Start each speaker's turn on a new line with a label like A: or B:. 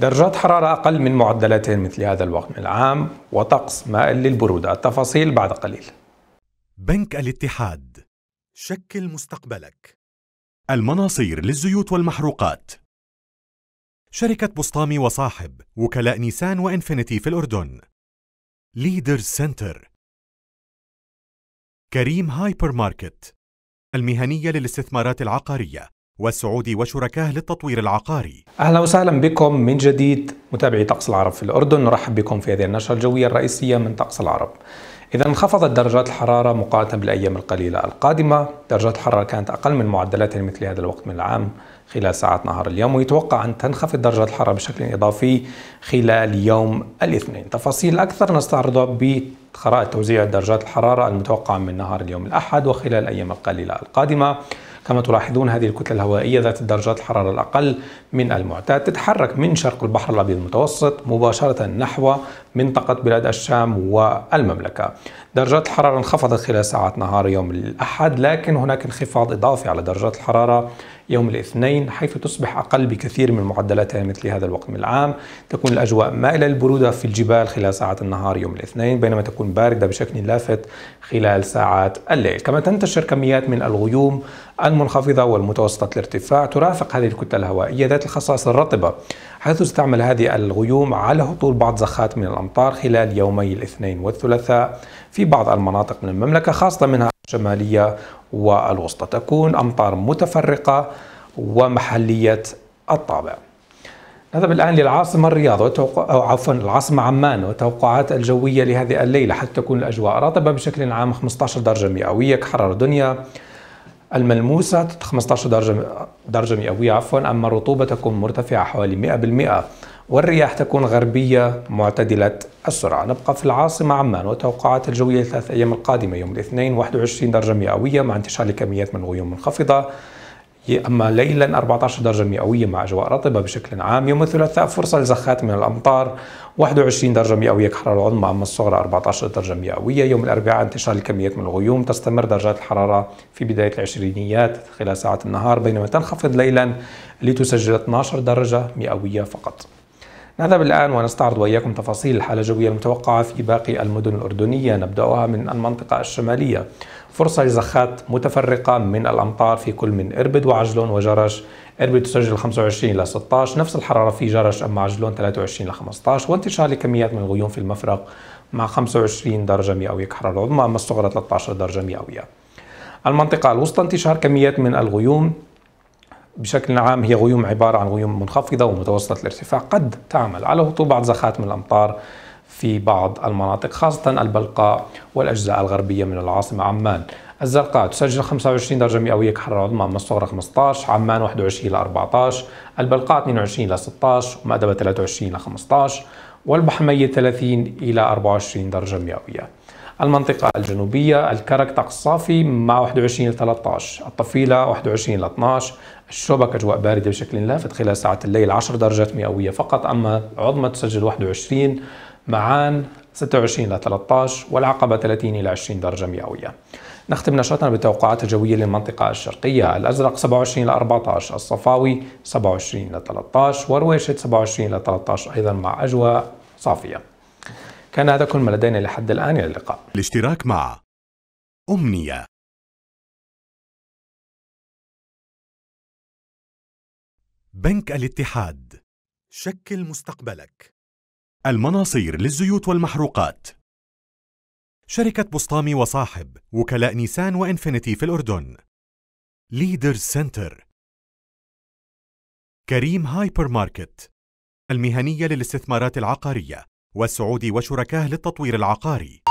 A: درجات حرارة أقل من معدلاتها لمثل هذا الوقت من العام وطقس مائل للبرودة. التفاصيل بعد قليل.
B: بنك الاتحاد. شكل مستقبلك. المناصير للزيوت والمحروقات. شركة بسطامي وصاحب وكلاء نيسان وإنفينيتي في الأردن. Leaders Center. كريم هايبر ماركت. المهنية للاستثمارات العقارية. والسعودي وشركاه للتطوير العقاري.
A: أهلا وسهلا بكم من جديد متابعي طقس العرب في الأردن. نرحب بكم في هذه النشرة الجوية الرئيسية من طقس العرب. إذا انخفضت درجات الحرارة مقارنة بالأيام القليلة القادمة. درجات الحرارة كانت أقل من معدلات مثل هذا الوقت من العام خلال ساعات نهار اليوم ويتوقع أن تنخفض درجات الحرارة بشكل إضافي خلال يوم الاثنين. تفاصيل أكثر نستعرضها بخرائط توزيع درجات الحرارة المتوقعة من نهار اليوم الأحد وخلال الأيام القليلة القادمة. كما تلاحظون هذه الكتلة الهوائية ذات درجات الحرارة الأقل من المعتاد تتحرك من شرق البحر الأبيض المتوسط مباشرة نحو منطقة بلاد الشام والمملكة. درجات الحرارة انخفضت خلال ساعات نهار يوم الأحد لكن هناك انخفاض إضافي على درجات الحرارة يوم الاثنين حيث تصبح أقل بكثير من معدلاتها مثل هذا الوقت من العام. تكون الأجواء مائلة للبرودة في الجبال خلال ساعات النهار يوم الاثنين بينما تكون باردة بشكل لافت خلال ساعات الليل. كما تنتشر كميات من الغيوم المنخفضة والمتوسطة الارتفاع ترافق هذه الكتلة الهوائية ذات الخصائص الرطبة حيث تستعمل هذه الغيوم على هطول بعض زخات من الأمطار خلال يومي الاثنين والثلاثاء في بعض المناطق من المملكة خاصة منها الشمالية والوسطى. تكون أمطار متفرقة ومحلية الطابع. نذهب الآن للعاصمة الرياض أو عفوا العاصمة عمان والتوقعات الجوية لهذه الليلة حتى تكون الأجواء رطبة بشكل عام 15 درجة مئوية كحرارة دنيا الملموسة 15 درجة درجة مئوية عفوا أما الرطوبة تكون مرتفعة حوالي 100% والرياح تكون غربية معتدلة السرعة. نبقى في العاصمة عمان وتوقعات الجوية لثلاث أيام القادمة يوم الاثنين 21 درجة مئوية مع انتشار كميات من الغيوم منخفضة. أما ليلا 14 درجة مئوية مع أجواء رطبة بشكل عام يوم الثلاثاء فرصة لزخات من الأمطار 21 درجة مئوية كحرارة عظمى أما الصغرى 14 درجة مئوية يوم الأربعاء انتشار الكميات من الغيوم تستمر درجات الحرارة في بداية العشرينيات خلال ساعات النهار بينما تنخفض ليلا لتسجل 12 درجة مئوية فقط. نذهب الآن ونستعرض وإياكم تفاصيل الحالة الجوية المتوقعة في باقي المدن الأردنية نبدأها من المنطقة الشمالية. فرصة لزخات متفرقة من الأمطار في كل من إربد وعجلون وجرش. إربد تسجل 25 إلى 16 نفس الحرارة في جرش أما عجلون 23 إلى 15 وانتشار لكميات من الغيوم في المفرق مع 25 درجة مئوية كحرارة عظمى أما الصغرى 13 درجة مئوية. المنطقة الوسطى انتشار كميات من الغيوم بشكل عام. هي غيوم عبارة عن غيوم منخفضة ومتوسطة الارتفاع. قد تعمل على هطول بعض زخات من الأمطار في بعض المناطق خاصة البلقاء والأجزاء الغربية من العاصمة عمان. الزرقاء تسجل 25 درجة مئوية كحرارة عظمى أما الصغرى 15 عمان 21 إلى 14 البلقاء 22 إلى 16 ومأدبة 23 إلى 15 والبحر الميت 30 إلى 24 درجة مئوية. المنطقة الجنوبية الكرك طقس صافي مع 21 إلى 13 الطفيلة 21 إلى 12 الشوبك أجواء باردة بشكل لافت خلال ساعات الليل 10 درجات مئوية فقط أما العظمى تسجل 21 معان 26 إلى 13 والعقبة 30 إلى 20 درجة مئوية. نختم نشرتنا بالتوقعات الجوية للمنطقة الشرقية. الأزرق 27 إلى 14 الصفاوي 27 إلى 13 ورويشة 27 إلى 13 أيضا مع أجواء صافية. كان هذا كل ما لدينا لحد الآن إلى اللقاء.
B: الاشتراك مع أمنية. بنك الاتحاد شكل مستقبلك. المناصير للزيوت والمحروقات. شركة بسطامي وصاحب وكلاء نيسان وإنفينيتي في الأردن. Leaders Center كريم هايبر ماركت. المهنية للاستثمارات العقارية والسعودي وشركاه للتطوير العقاري.